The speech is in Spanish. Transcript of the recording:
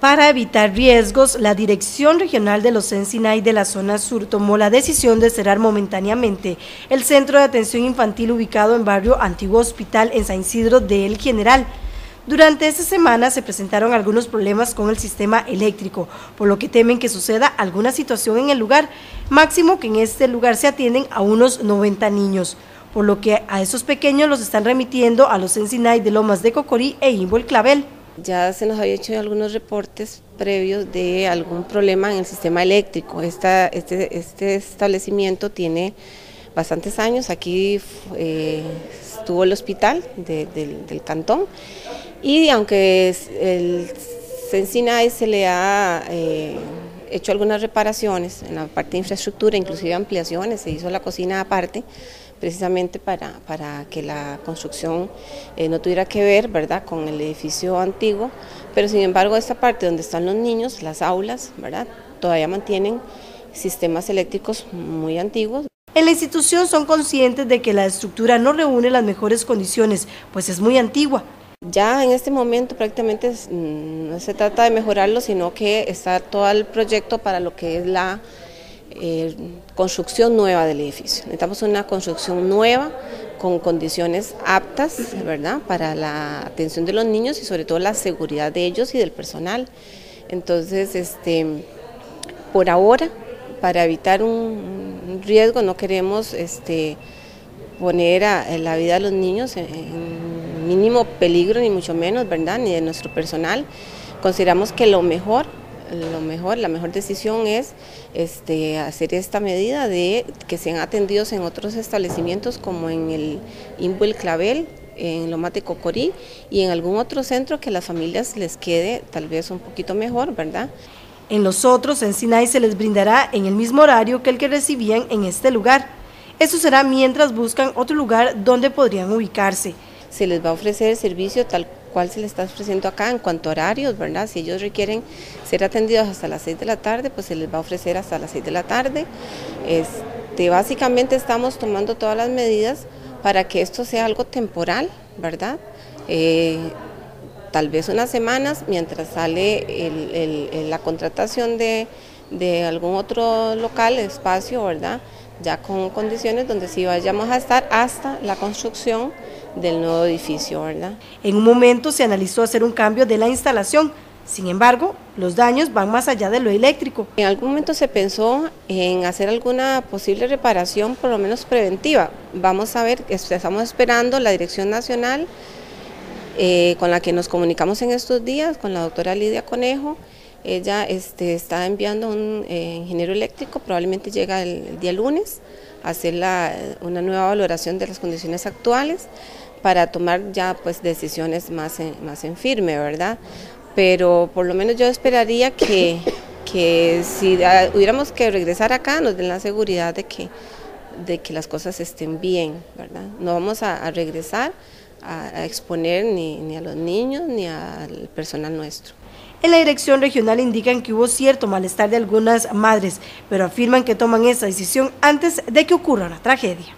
Para evitar riesgos, la Dirección Regional de los Ensinay de la zona sur tomó la decisión de cerrar momentáneamente el centro de atención infantil ubicado en barrio Antiguo Hospital en San Isidro de El General. Durante esta semana se presentaron algunos problemas con el sistema eléctrico, por lo que temen que suceda alguna situación en el lugar, máximo que en este lugar se atienden a unos 90 niños, por lo que a esos pequeños los están remitiendo a los Ensinay de Lomas de Cocorí e Imbo el Clavel. Ya se nos había hecho algunos reportes previos de algún problema en el sistema eléctrico. este, este, establecimiento tiene bastantes años, aquí eh, estuvo el hospital del, cantón y aunque el Sensinay se le ha eh, hecho algunas reparaciones en la parte de infraestructura, inclusive ampliaciones, se hizo la cocina aparte, precisamente para, para que la construcción eh, no tuviera que ver ¿verdad? con el edificio antiguo, pero sin embargo esta parte donde están los niños, las aulas, ¿verdad? todavía mantienen sistemas eléctricos muy antiguos. En la institución son conscientes de que la estructura no reúne las mejores condiciones, pues es muy antigua. Ya en este momento prácticamente mm, no se trata de mejorarlo, sino que está todo el proyecto para lo que es la eh, construcción nueva del edificio. Necesitamos una construcción nueva con condiciones aptas, ¿verdad?, para la atención de los niños y sobre todo la seguridad de ellos y del personal. Entonces, este, por ahora, para evitar un, riesgo, no queremos este, poner a, la vida de los niños en, en mínimo peligro, ni mucho menos, ¿verdad?, ni de nuestro personal. Consideramos que lo mejor lo mejor, la mejor decisión es este, hacer esta medida de que sean atendidos en otros establecimientos como en el Imbo El Clavel, en Loma de Cocorí y en algún otro centro que a las familias les quede tal vez un poquito mejor, ¿verdad? En los otros, en Sinai se les brindará en el mismo horario que el que recibían en este lugar. Eso será mientras buscan otro lugar donde podrían ubicarse. Se les va a ofrecer el servicio tal cual se les está ofreciendo acá en cuanto a horarios, ¿verdad? Si ellos requieren ser atendidos hasta las 6 de la tarde, pues se les va a ofrecer hasta las 6 de la tarde. Este, básicamente estamos tomando todas las medidas para que esto sea algo temporal, ¿verdad? Eh, tal vez unas semanas mientras sale la contratación de, algún otro local, espacio, ¿verdad? Ya con condiciones donde sí vayamos a estar hasta la construcción del nuevo edificio, ¿verdad? En un momento se analizó hacer un cambio de la instalación, sin embargo, los daños van más allá de lo eléctrico. En algún momento se pensó en hacer alguna posible reparación, por lo menos preventiva. Vamos a ver, estamos esperando la Dirección Nacional, eh, con la que nos comunicamos en estos días, con la doctora Lidia Conejo. Ella este, está enviando un eh, ingeniero eléctrico, probablemente llega el, día lunes, a hacer una nueva valoración de las condiciones actuales para tomar ya pues decisiones más en, más en firme, ¿verdad? Pero por lo menos yo esperaría que, que si hubiéramos que regresar acá nos den la seguridad de que, de que las cosas estén bien, ¿verdad? No vamos a, regresar a, exponer ni, ni a los niños ni al personal nuestro. En la dirección regional indican que hubo cierto malestar de algunas madres, pero afirman que toman esa decisión antes de que ocurra la tragedia.